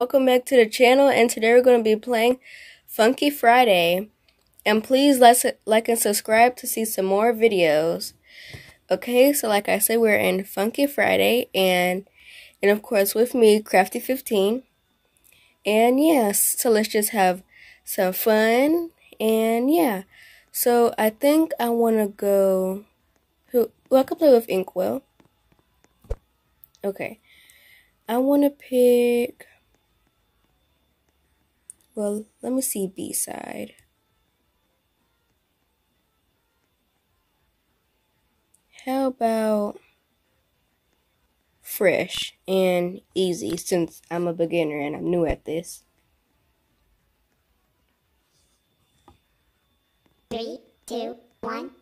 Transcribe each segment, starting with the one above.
Welcome back to the channel and today we're going to be playing Funky Friday. And please like and subscribe to see some more videos. Okay, so like I said, we're in Funky Friday and and of course with me, Crafty15. And yes, so let's just have some fun and yeah. So I think I want to go, well I could play with Inkwell. Okay. I want to pick well, let me see B side. How about fresh and easy since I'm a beginner and I'm new at this? Three, two, one,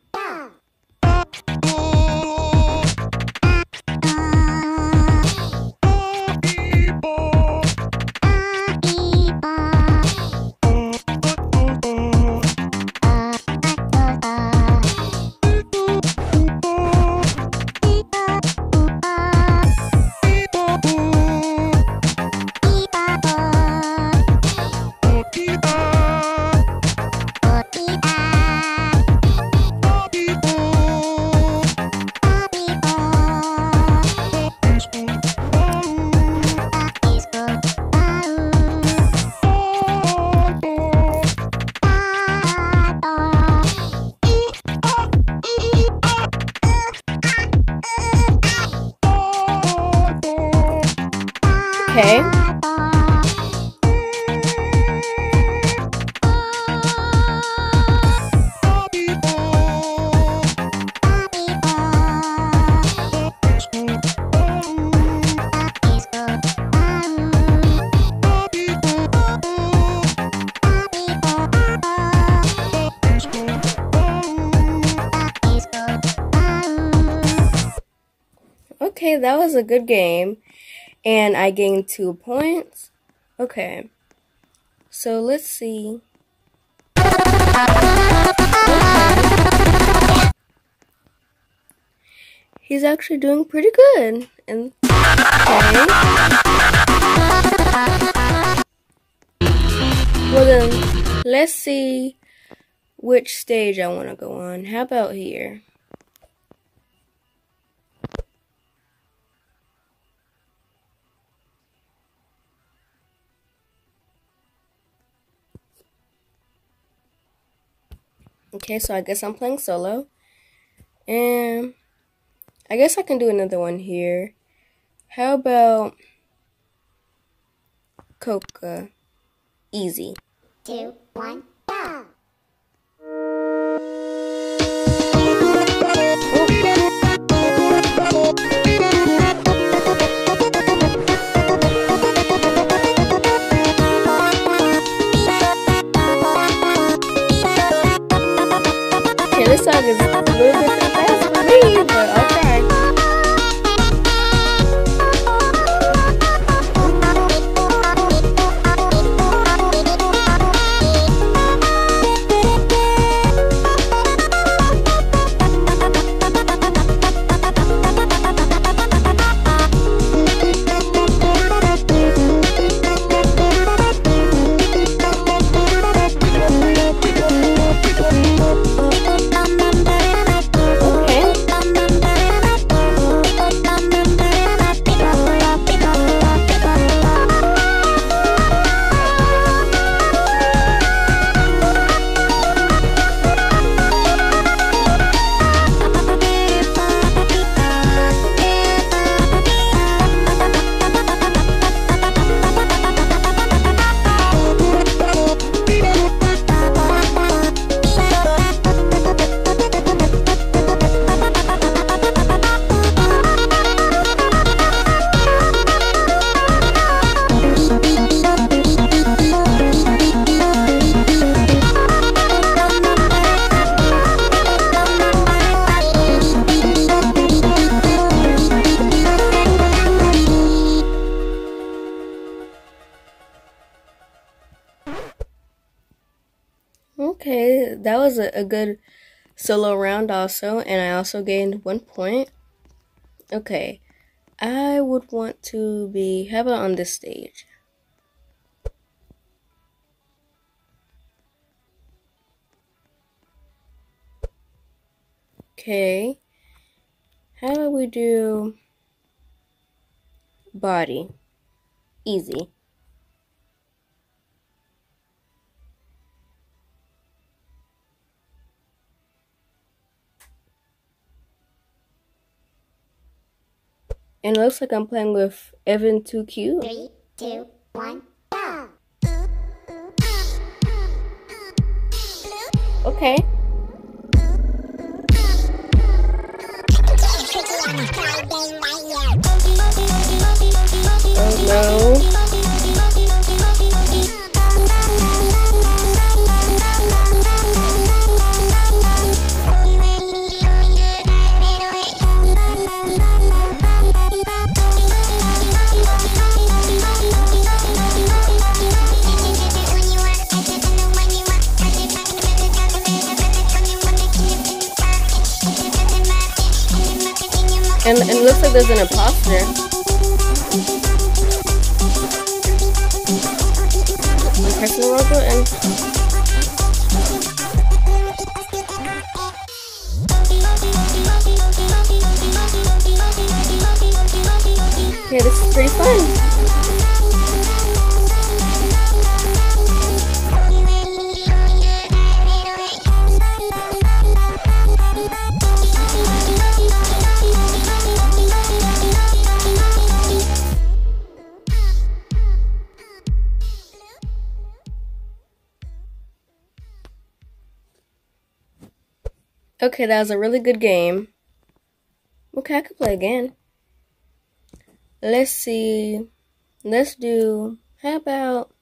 that was a good game and I gained two points. Okay, so let's see. He's actually doing pretty good. And okay. Well then, let's see which stage I want to go on. How about here? Okay, so I guess I'm playing solo. And I guess I can do another one here. How about Cocoa? Easy. Two, one. this song is a little bit that was a, a good solo round also, and I also gained one point. Okay, I would want to be how about on this stage? Okay. How do we do body? Easy. And it looks like I'm playing with Evan 2 Cute. Three, two, one, go. Okay. Oh no. And, and it looks like there's an imposter. I'm. Okay, this is pretty fun. Okay, that was a really good game. Okay, I could play again. Let's see. Let's do. How about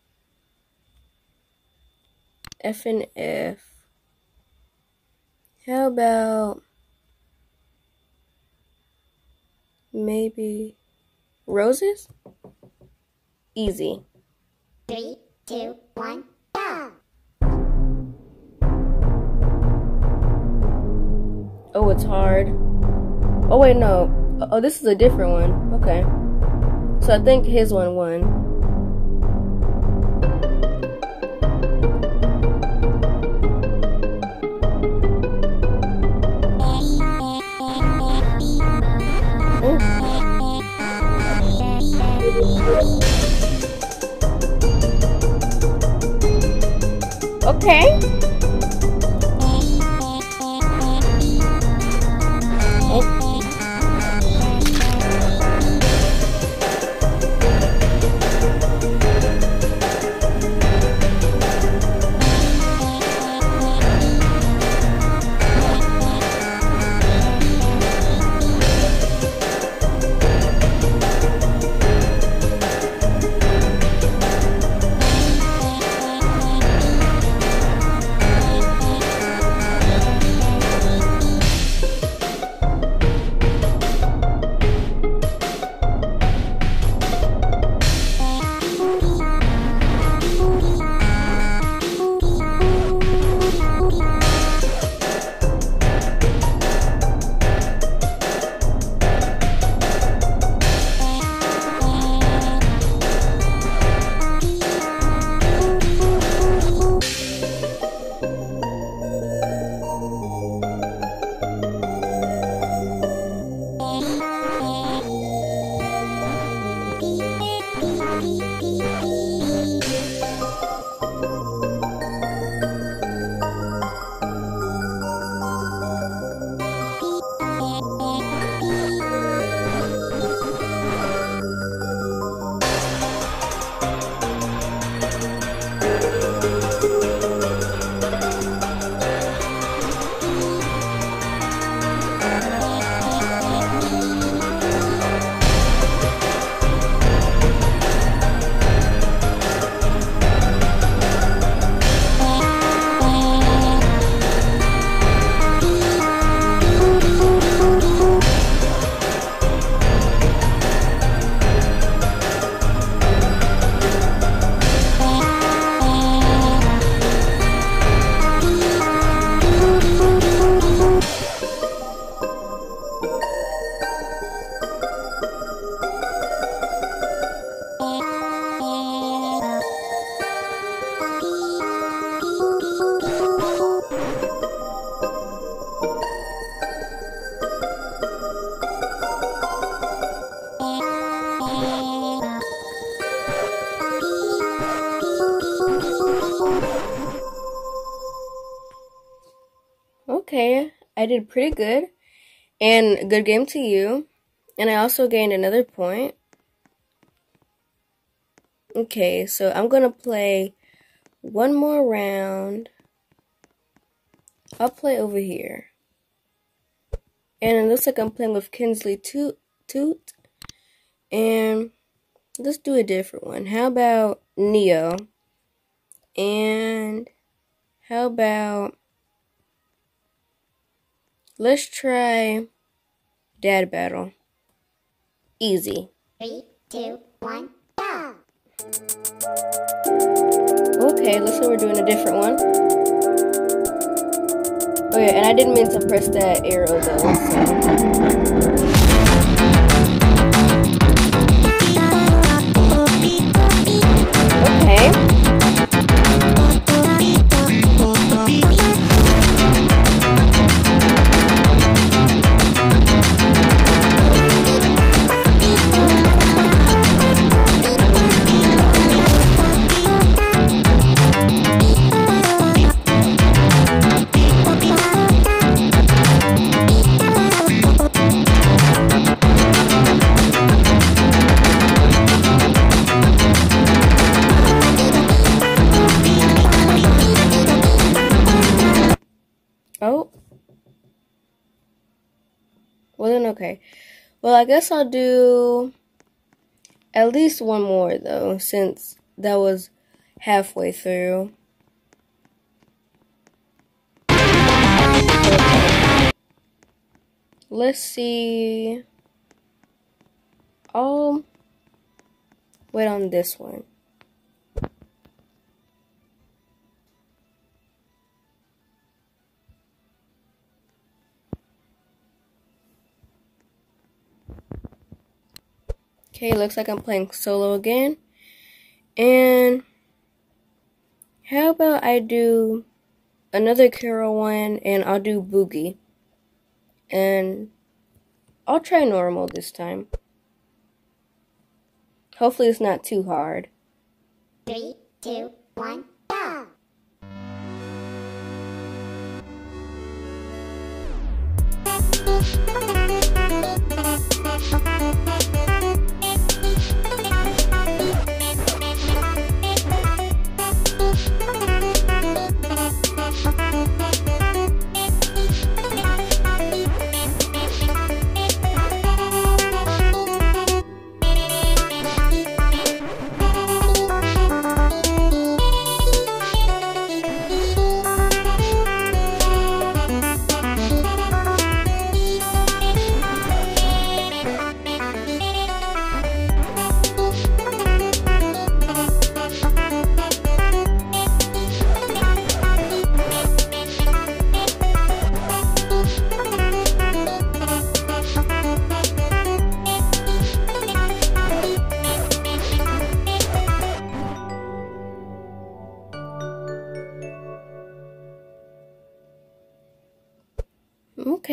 F and F? How about maybe roses? Easy. Three, two, one, go. Oh, it's hard. Oh, wait, no. Oh, this is a different one. Okay. So I think his one won. Oh. Okay. I did pretty good. And good game to you. And I also gained another point. Okay, so I'm gonna play one more round. I'll play over here. And it looks like I'm playing with Kinsley Toot. Toot. And let's do a different one. How about Neo? And how about let's try Dad Battle. Easy. Three, two, one, go! Okay, looks like we're doing a different one. Oh yeah, and I didn't mean to press that arrow though. So. Oh. Well then okay. Well I guess I'll do at least one more though, since that was halfway through. Let's see. I'll wait on this one. Okay, looks like I'm playing solo again. And how about I do another Carol one and I'll do Boogie. And I'll try normal this time. Hopefully it's not too hard. Three, two, one, go!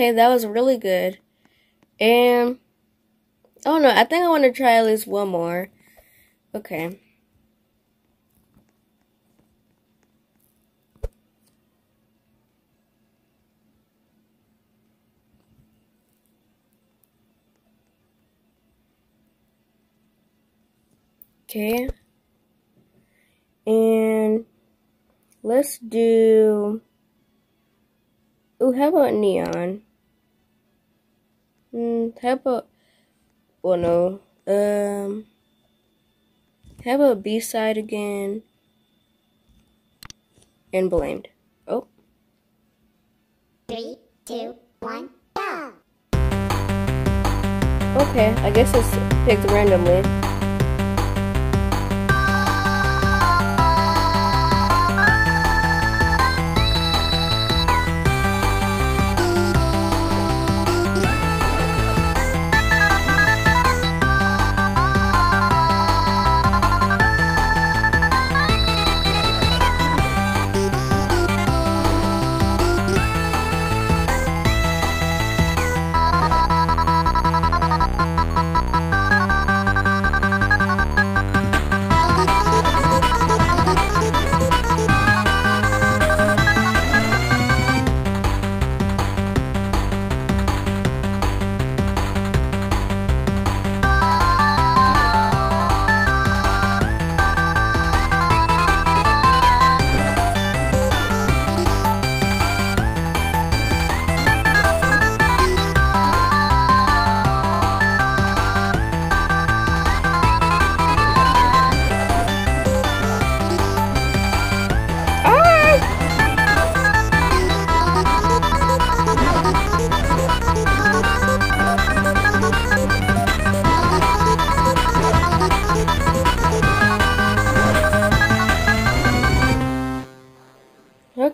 Okay, that was really good. And oh no, I think I want to try at least one more. Okay. Okay. And let's do Ooh, how about neon? Hmm, how about well no. Um how about B side again? And Blammed. Oh. Three, two, one, go! Okay, I guess it's picked randomly.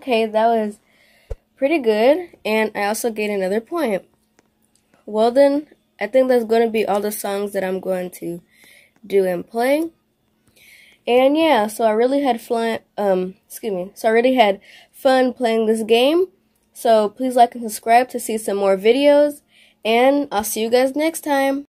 Okay, that was pretty good. And I also gained another point. Well, then, I think that's going to be all the songs that I'm going to do and play. And yeah, so I really had fun. Um, excuse me. So I really had fun playing this game. So please like and subscribe to see some more videos. And I'll see you guys next time.